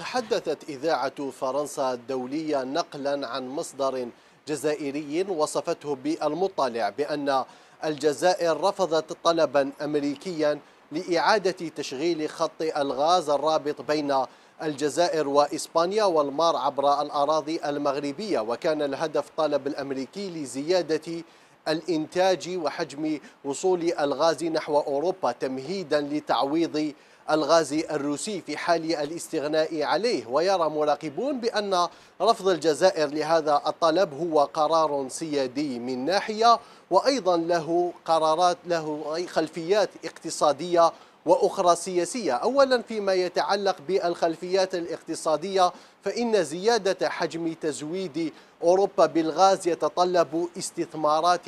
تحدثت إذاعة فرنسا الدولية نقلا عن مصدر جزائري وصفته بالمطلع بأن الجزائر رفضت طلبا أمريكيا لإعادة تشغيل خط الغاز الرابط بين الجزائر وإسبانيا والمار عبر الأراضي المغربية وكان الهدف طلب الأمريكي لزيادة الإنتاج وحجم وصول الغاز نحو أوروبا تمهيدا لتعويض الغاز الروسي في حال الاستغناء عليه ويرى مراقبون بأن رفض الجزائر لهذا الطلب هو قرار سيادي من ناحية وأيضا له قرارات له خلفيات اقتصادية وأخرى سياسية. أولا فيما يتعلق بالخلفيات الاقتصادية فإن زيادة حجم تزويد أوروبا بالغاز يتطلب استثمارات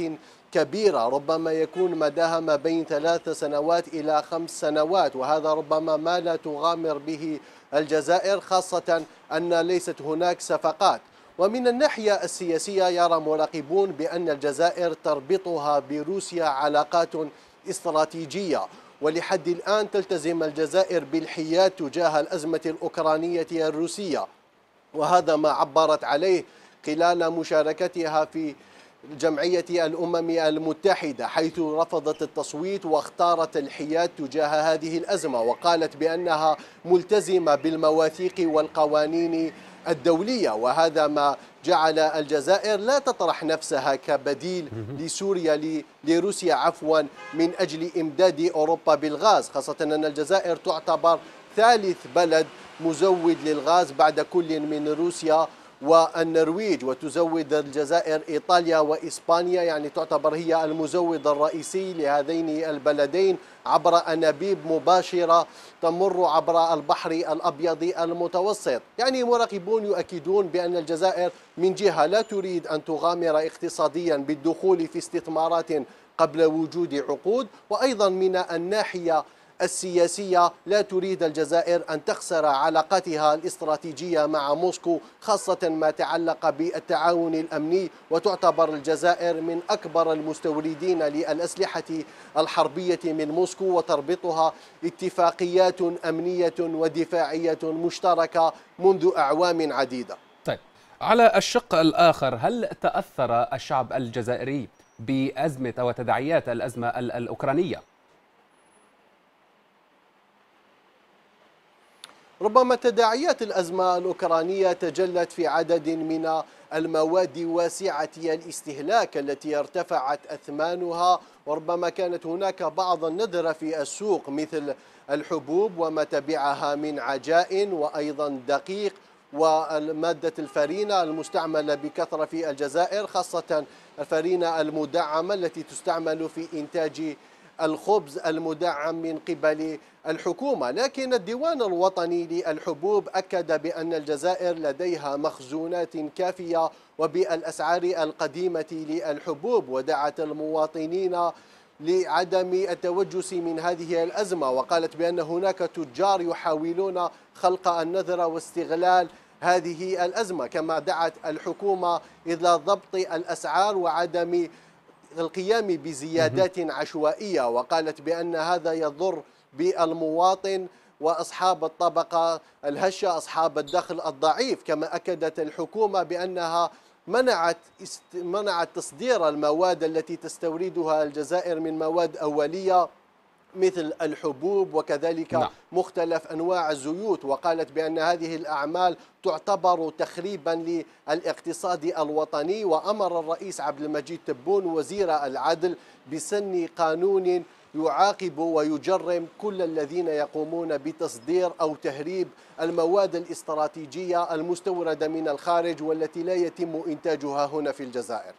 كبيرة ربما يكون مداها ما بين ثلاث سنوات إلى خمس سنوات وهذا ربما ما لا تغامر به الجزائر خاصة أن ليست هناك صفقات. ومن الناحية السياسية يرى مراقبون بأن الجزائر تربطها بروسيا علاقات استراتيجية. ولحد الآن تلتزم الجزائر بالحياد تجاه الأزمة الأوكرانية الروسية. وهذا ما عبرت عليه خلال مشاركتها في جمعية الأمم المتحدة حيث رفضت التصويت واختارت الحياد تجاه هذه الأزمة وقالت بأنها ملتزمة بالمواثيق والقوانين الدولية وهذا ما جعل الجزائر لا تطرح نفسها كبديل لسوريا لروسيا عفوا من أجل إمداد أوروبا بالغاز خاصة أن الجزائر تعتبر ثالث بلد مزود للغاز بعد كل من روسيا والنرويج وتزود الجزائر إيطاليا وإسبانيا يعني تعتبر هي المزود الرئيسي لهذين البلدين عبر أنابيب مباشرة تمر عبر البحر الأبيض المتوسط. يعني مراقبون يؤكدون بأن الجزائر من جهة لا تريد أن تغامر اقتصاديا بالدخول في استثمارات قبل وجود عقود وأيضا من الناحية السياسية لا تريد الجزائر أن تخسر علاقتها الاستراتيجية مع موسكو خاصة ما تعلق بالتعاون الأمني وتعتبر الجزائر من أكبر المستوردين للأسلحة الحربية من موسكو وتربطها اتفاقيات أمنية ودفاعية مشتركة منذ أعوام عديدة طيب على الشق الآخر هل تأثر الشعب الجزائري بأزمة وتداعيات الأزمة الأوكرانية؟ ربما تداعيات الأزمة الأوكرانية تجلت في عدد من المواد واسعة الاستهلاك التي ارتفعت أثمانها وربما كانت هناك بعض الندرة في السوق مثل الحبوب وما تبعها من عجائن وأيضا دقيق ومادة الفرينة المستعملة بكثرة في الجزائر خاصة الفرينة المدعمة التي تستعمل في إنتاج الخبز المدعم من قبل الحكومة لكن الديوان الوطني للحبوب أكد بأن الجزائر لديها مخزونات كافية وبالأسعار القديمة للحبوب ودعت المواطنين لعدم التوجس من هذه الأزمة وقالت بأن هناك تجار يحاولون خلق النذر واستغلال هذه الأزمة كما دعت الحكومة إلى ضبط الأسعار وعدم القيام بزيادات عشوائية وقالت بأن هذا يضر بالمواطن وأصحاب الطبقة الهشة أصحاب الدخل الضعيف. كما أكدت الحكومة بأنها منعت منعت تصدير المواد التي تستوردها الجزائر من مواد أولية مثل الحبوب وكذلك نعم. مختلف أنواع الزيوت وقالت بأن هذه الأعمال تعتبر تخريبا للاقتصاد الوطني وأمر الرئيس عبد المجيد تبون وزير العدل بسن قانون يعاقب ويجرم كل الذين يقومون بتصدير أو تهريب المواد الاستراتيجية المستوردة من الخارج والتي لا يتم إنتاجها هنا في الجزائر